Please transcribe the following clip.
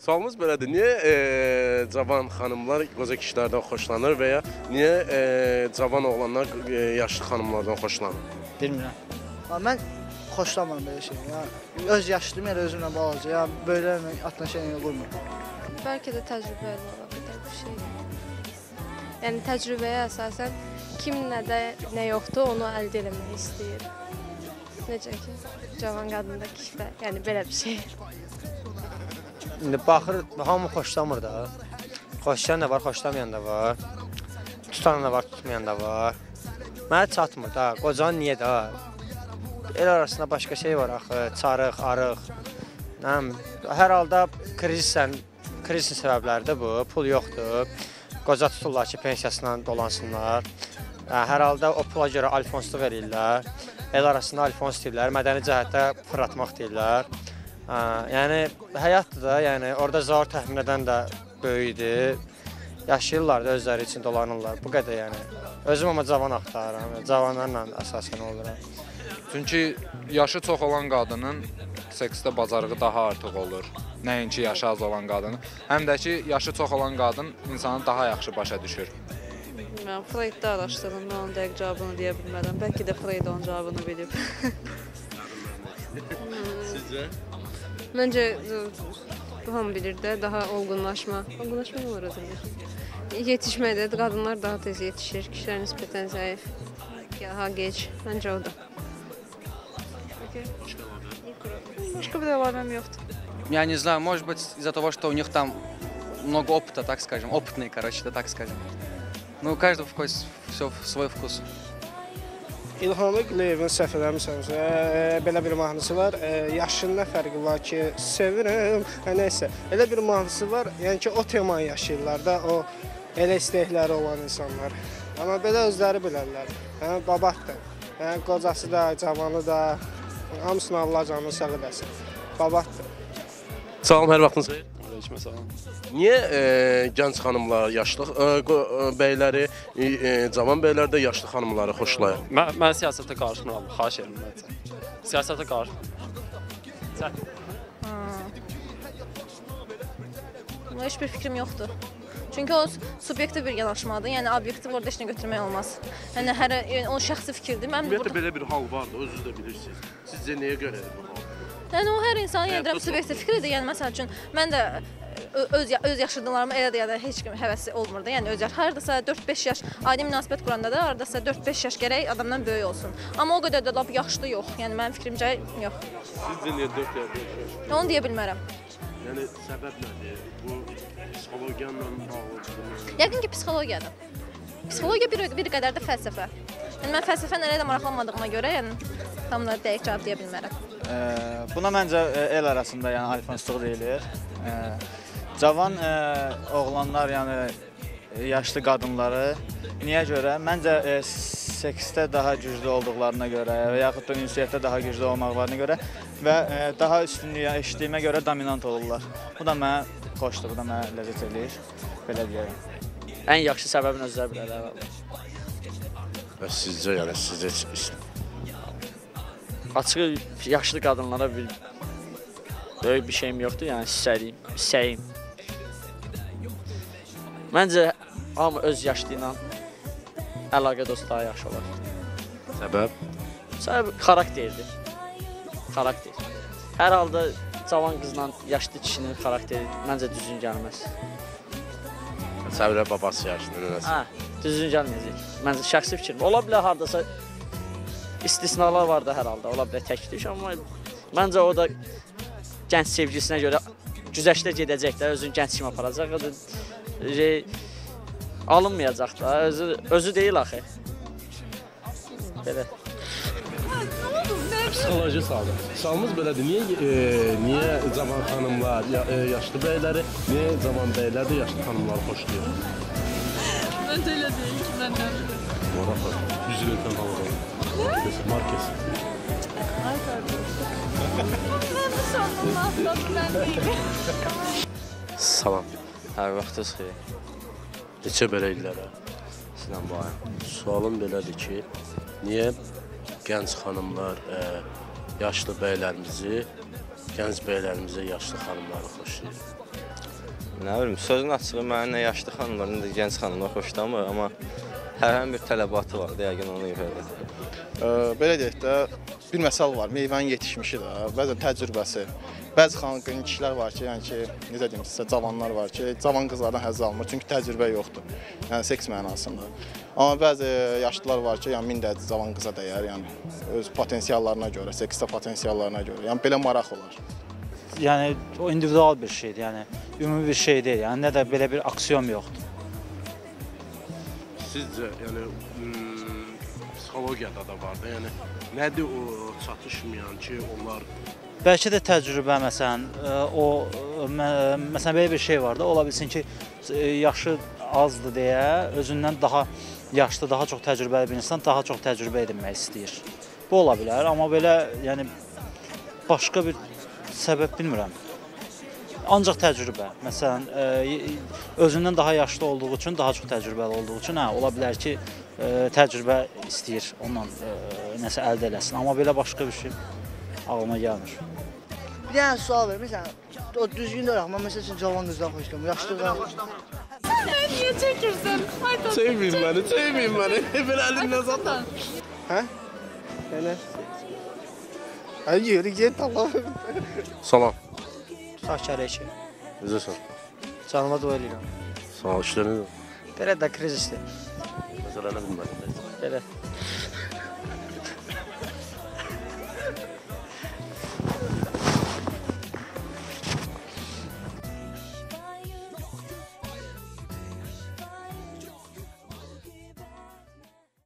Sualımız belədir. Niyə e, cavan xanımlar qoca kişilərdən xoşlanır və ya niyə e, cavan oğlanlar e, yaşlı xanımlardan xoşlanır? Bilmirəm. Mən xoşlamıram belə şey. Ya öz yaşlıyım elə özümlə balaca. Ya belə atla şey qurmur. Bəlkə də təcrübəli ola bilər bir şey. Yəni təcrübəyə əsasən kim nədə nə yoxdur, onu əldə etmək istəyir. Necə ki, cavan qadındakı işdə, yəni belə bir şey. İndi baxır, hamı xoşlamır da. Xoşlayan da var, xoşlamayan da var. Tutan da var, tutmayan da var. Mənə çatmır da. Qocanın niyə də? El arasında başqa şey var axı, çarıq, arıq. Nə bilim, hər halda krizissən, krizin səbəbləridir bu. Pul yoxdur. Qoca tuturlar ki, pensiyasına dolansınlar. Hə, Hər halda o pula görə alfonslıq eləyirlər. El arasında alfons deyirlər, mədəni cəhətdə fırlatmaq deyirlər. Hə, yəni həyatdır da, yəni orada zor təxmin edən də böyükdür. Yaşayırlar da özləri üçün dolanırlar. Bu qədər yəni. Özüm amma cavan axtarıram. Cavanlarla əsasən oluram. Çünki yaşı çox olan qadının seksdə bacarığı daha artıq olur. Nəinki yaşı az olan qadının. Həm də ki, yaşı çox olan qadın insanı daha yaxşı başa düşür. Mən Freudda araşdırdım, mən onun dəqiq cavabını deyə bilmərəm. Bəlkə də Freud onun cavabını bilib. Sizcə? Məncə ə, hamı bilir də daha olğunlaşma. Olğunlaşma nə olur özündə? Yetişmədə qadınlar daha tez yetişir, kişilər nisbətən zəif. Daha gec. Məncə odur. Başqa bir əlavəm yoxdur. Я не знаю, может быть из-за того, что у них там много опыта, так скажем, опытные, короче, да так скажем. Ну, у каждого вкус, все в свой вкус. İlhamı Quliyevin səhv eləmirəmsə, e, belə bir mahnısı var. E, yaşın nə fərqi var ki, sevirəm, hə nəysə. Elə bir mahnısı var, yəni ki, o temanı yaşayırlar da, o elə istəkləri olan insanlar. Amma belə özləri bilərlər. Hə, babatdır. Hə, qocası da, cavanı da, hamısını Allah canını sağ eləsin. Babatdır. Salam, hər vaxtınız xeyir. Aleyküm salam. Niyə e, gənc xanımlar yaşlı e, e, bəyləri, e, e, cavan bəylər də yaşlı xanımları xoşlayır? Mən, mən siyasətə qarışmıram, xahiş edirəm məncə. Siyasətə qarışmıram. Buna heç bir fikrim yoxdur. Çünki o subyektiv bir yanaşmadır. Yəni obyektiv orada heç nə götürmək olmaz. Yəni hər yəni, o şəxsi fikirdir. Mən Ümumiyyətlə burada belə bir hal var da, özünüz də bilirsiniz. Sizcə nəyə görədir bu hal? Yəni o hər insanın yəni deyirəm subyektiv fikridir. Yəni məsəl üçün mən də ö- öz öz yaşıdlarıma elə də ya da heç kim həvəsi olmur da. Yəni öz yaş hardasa 4-5 yaş adi münasibət quranda da hardasa 4-5 yaş gərək adamdan böyük olsun. Amma o qədər də lap yaşlı yox. Yəni mənim fikrimcə yox. Sizcə niyə 4 yaş? Onu deyə bilmərəm. Yəni səbəb nədir? Bu psixologiyanla bağlıdır. Yəqin ki, psixologiyadır. Psixologiya bir, bir qədər də fəlsəfə. Yəni mən fəlsəfə də maraqlanmadığıma görə, yəni tam da dəqiq cavab deyə bilmərəm. Buna məncə ə, el arasında yəni alfonsluq deyilir. Cavan ə, oğlanlar yəni ə, yaşlı qadınları niyə görə? Məncə seksdə daha güclü olduqlarına görə və yaxud da ünsiyyətdə daha güclü olmaqlarına görə və daha üstünlüyə eşitdiyimə görə dominant olurlar. Bu da mənə xoşdur, bu da mənə ləzzət eləyir. Belə deyərəm. Ən yaxşı səbəbini özləri bilərlər. Bəs sizcə yəni sizcə Açığı yaşlı qadınlara bir böyük bir şeyim yoxdur, yəni hissəliyim, hissəyim. Məncə hamı öz yaşlı ilə əlaqə dostu daha yaxşı olar. səbəb Səbəb xarakterdir. Xarakter. Hər halda cavan qızla yaşlı kişinin xarakteri məncə düzgün gəlməz. Səbrə babası yaşlı nəsə. Hə, düzgün gəlməyəcək. Məncə şəxsi fikrim. Ola bilər hardasa istisnalar var da hər halda. Ola bilər təklik, amma məncə o da gənc sevgisinə görə güzəştə gedəcək də, özünü gənc kimi aparacaq. Şey, alınmayacaq da, özü özü deyil axı. Belə. Psixoloji sualdır. Sualımız belədir. Niyə e, niyə cavan xanımlar, ya, e, yaşlı bəyləri, niyə cavan bəylər də yaşlı xanımları xoşlayır? Məncə elə deyil ki, mən nə bilim. Maraqlı. 100 il ötən havadan. Markes. Ay. Mən bu sorunun atladım, mən deyim. Salam. Hər vaxtınız xeyir. Neçə belə illərə? Sizlə bu ayın. Sualım belədir ki, niyə gənc xanımlar ə, yaşlı bəylərimizi, gənc bəylərimizi yaşlı xanımları xoşlayır? Nə bilim, sözün açığı mənə nə yaşlı xanımlar, nə də gənc xanımlar xoşlamır, amma hər hansı bir tələbatı var da, yəqin onu edir. Belə deyək də, bir məsəl var, meyvənin yetişmişi də, bəzən təcrübəsi. Bəzi xanqın kişilər var ki, yəni ki, necə deyim sizə, cavanlar var ki, cavan qızlardan həzz almır, çünki təcrübə yoxdur. Yəni seks mənasında. Amma bəzi yaşlılar var ki, yəni min də cavan qıza dəyər, yəni öz potensiallarına görə, seksdə potensiallarına görə. Yəni belə maraq olar. Yəni o individual bir şeydir, yəni ümumi bir şey deyil. Yəni nə də belə bir aksiom yoxdur. Sizcə, yəni hmm, psixologiyada da var da, yəni nədir o çatışmayan ki, onlar Bəlkə də təcrübə məsələn ə, o məsələn belə bir şey var da, ola bilsin ki, ə, yaşı azdır deyə özündən daha yaşlı, daha çox təcrübəli bir insan daha çox təcrübə edinmək istəyir. Bu ola bilər, amma belə yəni başqa bir səbəb bilmirəm. Ancaq təcrübə. Məsələn, y- özündən daha yaşlı olduğu üçün, daha çox təcrübəli olduğu üçün, hə, ola bilər ki, ə, təcrübə istəyir ondan ə, nəsə əldə eləsin. Amma belə başqa bir şey ağlıma gəlmir. Bir dənə sual ver, məsələn, o düzgün də mən məsəl üçün cavan qızdan xoşlayıram, yaşlı qız. Niye çəkirsən? Hayda. Sevməyin məni, sevməyin məni. Belə əlindən zatan. Hə? Yəni Ay yürü get Allah. Salam. Sakərəki. Necəsən? Canıma dua edirəm. Sağ ol, işlər necə? Belə də krizisdir. Məsələni bilmədim. Belə.